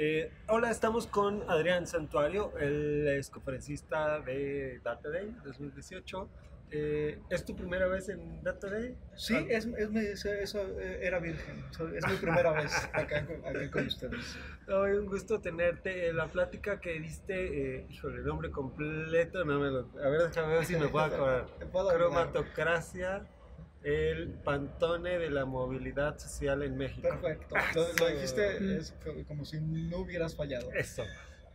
Eh, hola, estamos con Adrián Santuario, él es conferencista de Data Day 2018. Eh, ¿Es tu primera vez en Data Day? Sí, Ah, es, es mi- eso, eso, eh, era virgen. Es mi primera vez acá, con- acá con ustedes. Ay, un gusto tenerte. La plática que diste, eh, híjole, el nombre completo, no me lo. A ver, déjame ver si me puedo acordar. Cromatocracia, el pantone de la movilidad social en México. Perfecto. Ah, Lo, lo dijiste es co- como si no hubieras fallado. Eso.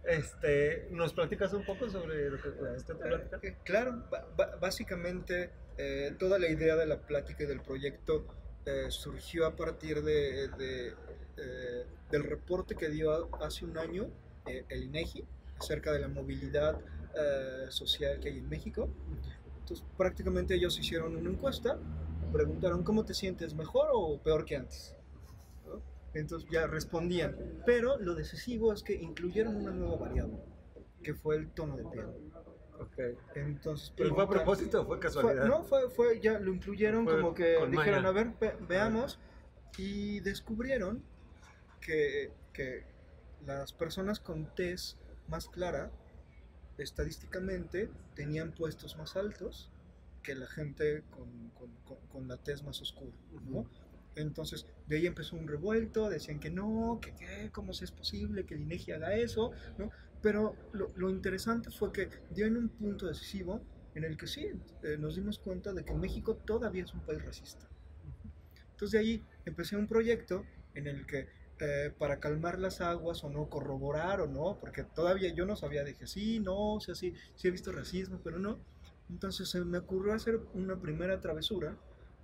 Este, ¿Nos platicas un poco sobre lo que consiste tu plática? Eh, Claro, básicamente eh, toda la idea de la plática y del proyecto eh, surgió a partir de, de, eh, del reporte que dio hace un año eh, el INEGI acerca de la movilidad eh, social que hay en México. Entonces, prácticamente ellos hicieron una encuesta, preguntaron cómo te sientes, mejor o peor que antes. ¿No? Entonces ya respondían, pero lo decisivo es que incluyeron una nueva variable, que fue el tono de piel. Ok. Entonces, ¿Pero fue a propósito o fue fue- casualidad? no, fue, fue, ya lo incluyeron Fue como que dijeron, maña. a ver, ve- veamos, y descubrieron que, que las personas con tez más clara, estadísticamente, tenían puestos más altos que la gente con, con, con- con la tez más oscura, ¿no? Entonces, de ahí empezó un revuelto, decían que no, que qué, cómo es posible que el INEGI haga eso, ¿no? Pero lo, lo interesante fue que dio en un punto decisivo en el que sí, eh, nos dimos cuenta de que México todavía es un país racista. Entonces de ahí empecé un proyecto en el que eh, para calmar las aguas o no corroborar o no, porque todavía yo no sabía, dije sí, no, o sea, sí, sí he visto racismo, pero no. Entonces se me ocurrió hacer una primera travesura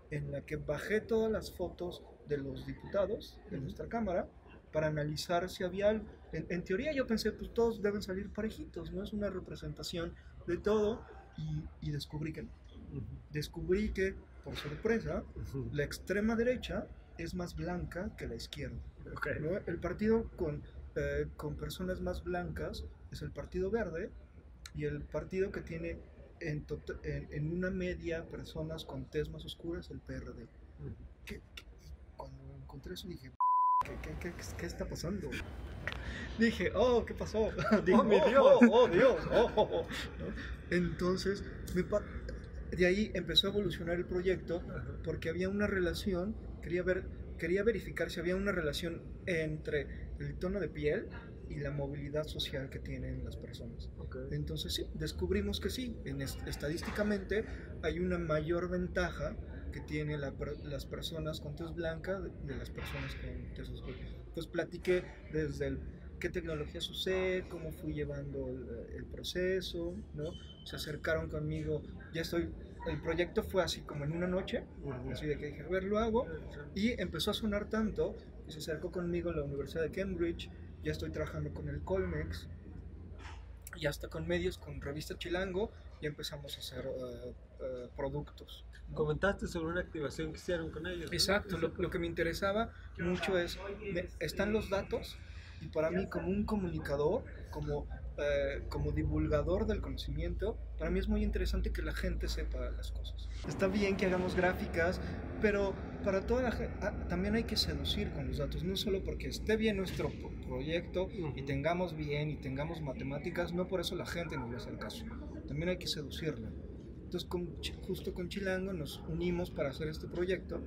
en la que bajé todas las fotos de los diputados de nuestra Cámara para analizar si había algo. En, en teoría yo pensé, pues todos deben salir parejitos, ¿no? Es una representación de todo y, y descubrí que no. Descubrí que, por sorpresa, la extrema derecha es más blanca que la izquierda. Ok. ¿no? El partido con, eh, con personas más blancas es el Partido Verde y el partido que tiene en, tot- en, en una media personas con tez más oscura es el PRD. ¿Qué- qué- cuando encontré eso dije, ¿qué, qué, qué, qué está pasando? Dije, oh, ¿qué pasó? Digo, Oh, mi Dios. Oh, oh, Dios. oh, oh, oh", ¿no? Entonces, me de ahí empezó a evolucionar el proyecto porque había una relación, quería ver, quería verificar si había una relación entre el tono de piel y la movilidad social que tienen las personas. Ok. Entonces sí, descubrimos que sí, en est- estadísticamente hay una mayor ventaja que tienen las personas con tez blanca de, de las personas con tez oscura. Entonces platiqué desde el qué tecnología usé, cómo fui llevando el, el proceso, ¿no? Se acercaron conmigo, ya estoy, el proyecto fue así como en una noche, así de que dije, a ver, lo hago, y empezó a sonar tanto que se acercó conmigo la Universidad de Cambridge, ya estoy trabajando con el Colmex, y hasta con medios, con Revista Chilango, ya empezamos a hacer eh, productos. ¿no? Comentaste sobre una activación que hicieron con ellos. ¿no? Exacto, lo, lo que me interesaba mucho es, me- están los datos y para mí como un comunicador, como, eh, como divulgador del conocimiento, para mí es muy interesante que la gente sepa las cosas. Está bien que hagamos gráficas, pero para toda la gente también hay que seducir con los datos, no solo porque esté bien nuestro pro- proyecto y tengamos bien y tengamos matemáticas, no por eso la gente nos va a hacer caso, también hay que seducirla. Entonces, con justo con Chilango nos unimos para hacer este proyecto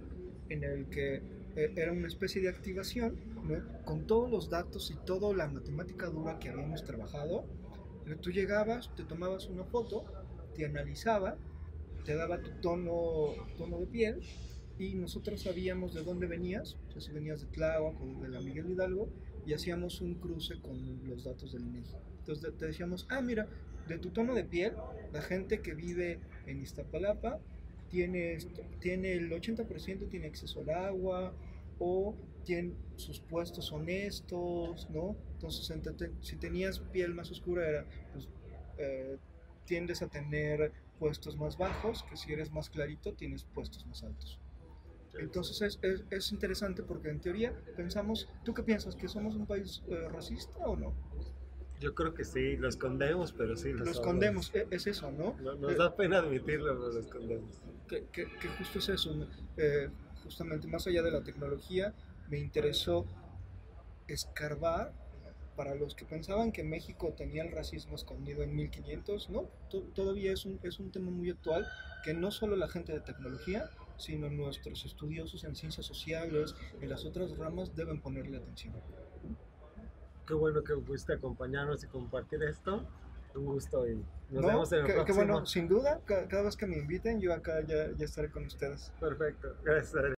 en el que eh, era una especie de activación, ¿no? con todos los datos y toda la matemática dura que habíamos trabajado. Tú llegabas, te tomabas una foto, te analizaba, te daba tu tono, tono de piel y nosotros sabíamos de dónde venías, o sea, si venías de Tláhuac o de la Miguel Hidalgo, y hacíamos un cruce con los datos del INEGI. Entonces te- te decíamos, ah, mira, de tu tono de piel, la gente que vive en Iztapalapa tiene, tiene el 80% tiene acceso al agua o tiene sus puestos honestos, ¿no? Entonces, si tenías piel más oscura, era, pues, eh, tiendes a tener puestos más bajos, que si eres más clarito, tienes puestos más altos. Entonces es, es, es interesante porque en teoría pensamos, ¿tú qué piensas? ¿Que somos un país eh, racista o no? Yo creo que sí, lo escondemos, pero sí lo escondemos, e- es eso, ¿no? No- nos da pena admitirlo, pero lo escondemos. que, que- que justo es eso. Eh, justamente más allá de la tecnología, me interesó escarbar para los que pensaban que México tenía el racismo escondido en 1500, no, to- todavía es un, es un tema muy actual que no solo la gente de tecnología, sino nuestros estudiosos en ciencias sociales, en las otras ramas, deben ponerle atención. Qué bueno que fuiste a acompañarnos y compartir esto. Un gusto y nos No, vemos en el que- que próximo. bueno, sin duda, ca- cada, vez que me inviten, yo acá ya, ya estaré con ustedes. Perfecto. Gracias.